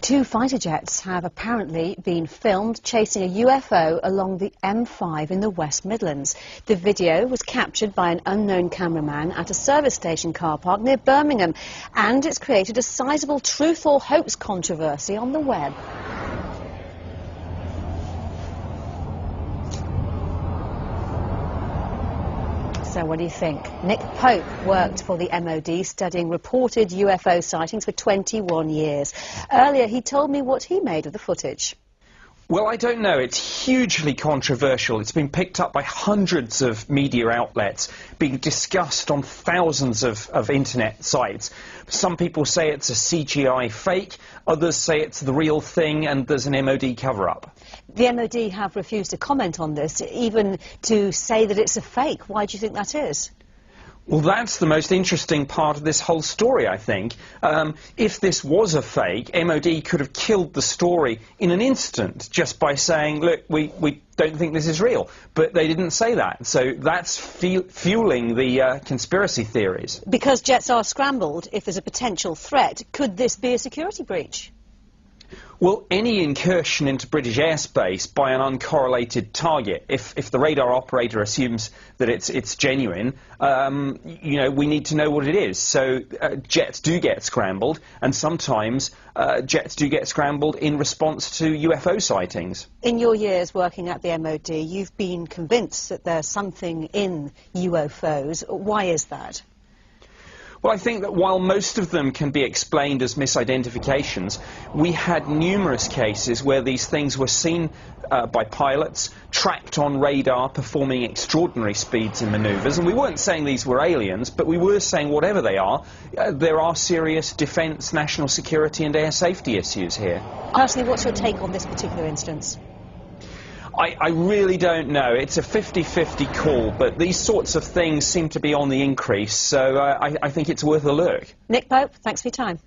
Two fighter jets have apparently been filmed chasing a UFO along the M5 in the West Midlands. The video was captured by an unknown cameraman at a service station car park near Birmingham and it's created a sizable truth or hoax controversy on the web. So what do you think? Nick Pope worked for the MOD studying reported UFO sightings for 21 years. Earlier he told me what he made of the footage. Well, I don't know. It's hugely controversial. It's been picked up by hundreds of media outlets, being discussed on thousands of, of internet sites. Some people say it's a CGI fake, others say it's the real thing and there's an MOD cover-up. The MOD have refused to comment on this, even to say that it's a fake. Why do you think that is? Well, that's the most interesting part of this whole story, I think. Um, if this was a fake, MOD could have killed the story in an instant just by saying, look, we, we don't think this is real. But they didn't say that. So that's fueling the uh, conspiracy theories. Because jets are scrambled, if there's a potential threat, could this be a security breach? Well, any incursion into British airspace by an uncorrelated target, if, if the radar operator assumes that it's, it's genuine, um, you know, we need to know what it is. So uh, jets do get scrambled, and sometimes uh, jets do get scrambled in response to UFO sightings. In your years working at the MOD, you've been convinced that there's something in UFOs. Why is that? Well, I think that while most of them can be explained as misidentifications, we had numerous cases where these things were seen uh, by pilots, tracked on radar, performing extraordinary speeds and manoeuvres. And we weren't saying these were aliens, but we were saying whatever they are, uh, there are serious defence, national security and air safety issues here. Personally, what's your take on this particular instance? I, I really don't know. It's a 50-50 call, but these sorts of things seem to be on the increase, so uh, I, I think it's worth a look. Nick Pope, thanks for your time.